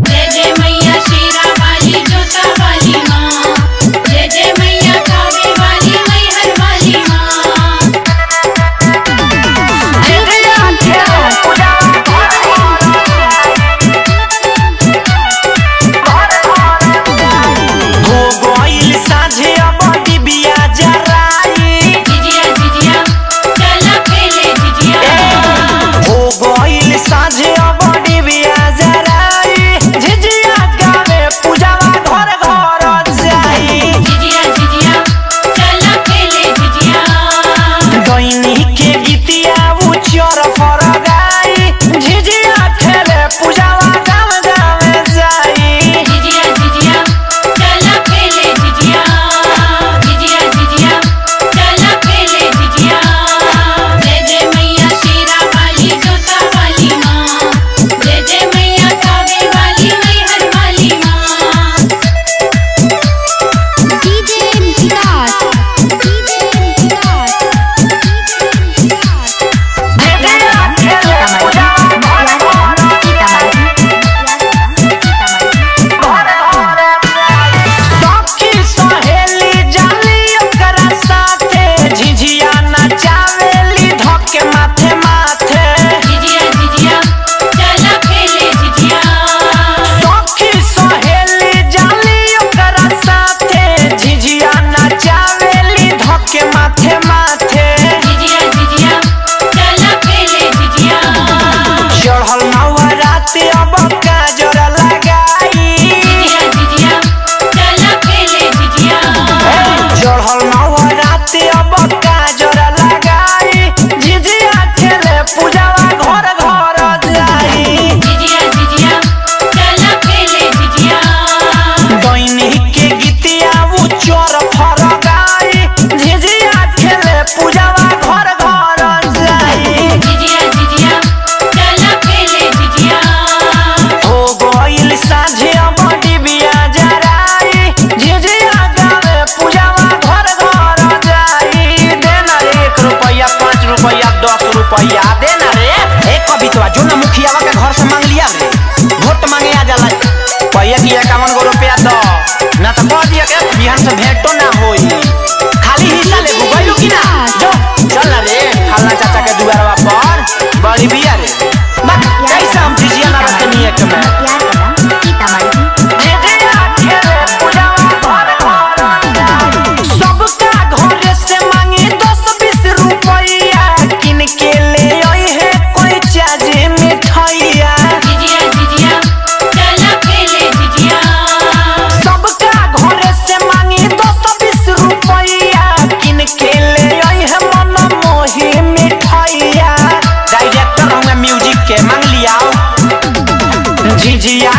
जय जय रुपया देना रे। एक कवितवा जो ना मुखियावा के घर से मांग लिया रे। वोट मांगे आ जाला पहिया की इक्यावन गो रुपया दो। ना तो कह दिया के बिहान से भेंटो ना होई। जिया